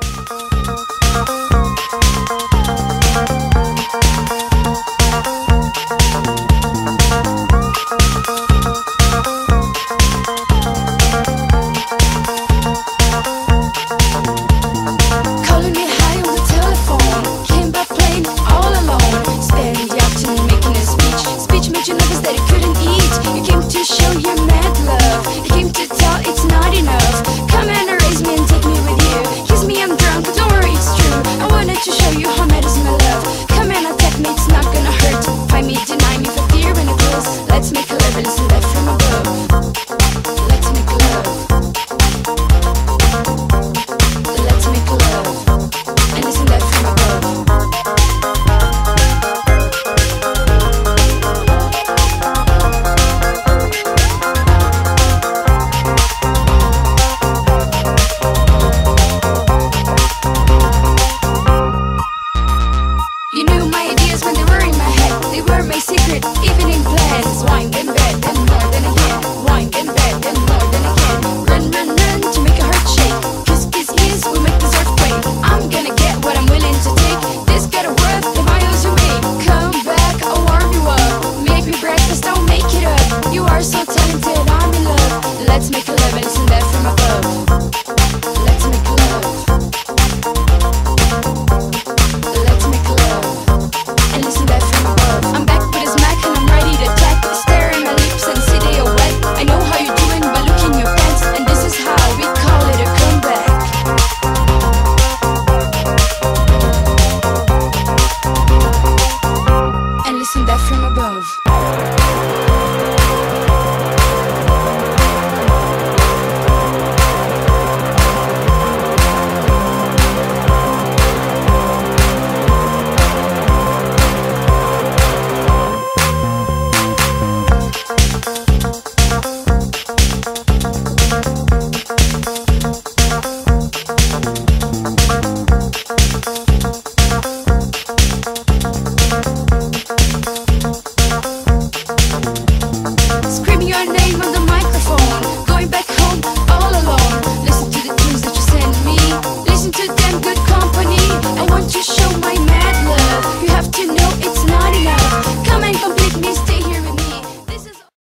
Bye. plans, they were in my head. They were my secret, even in plans. Wine and bed and more than again.